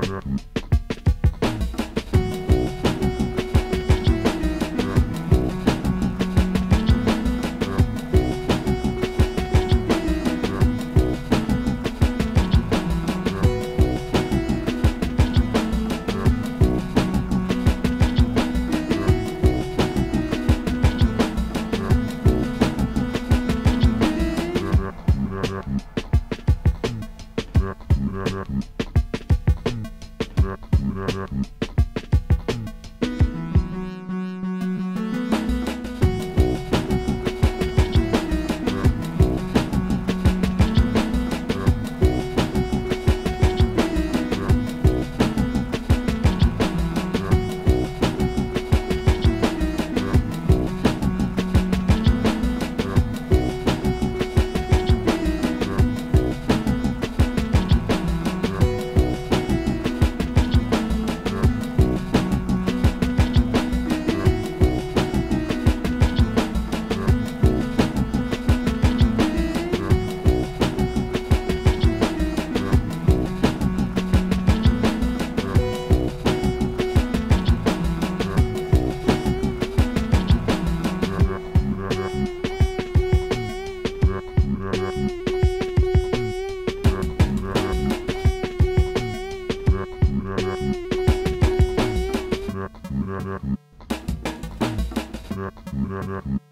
Thank you. Internet.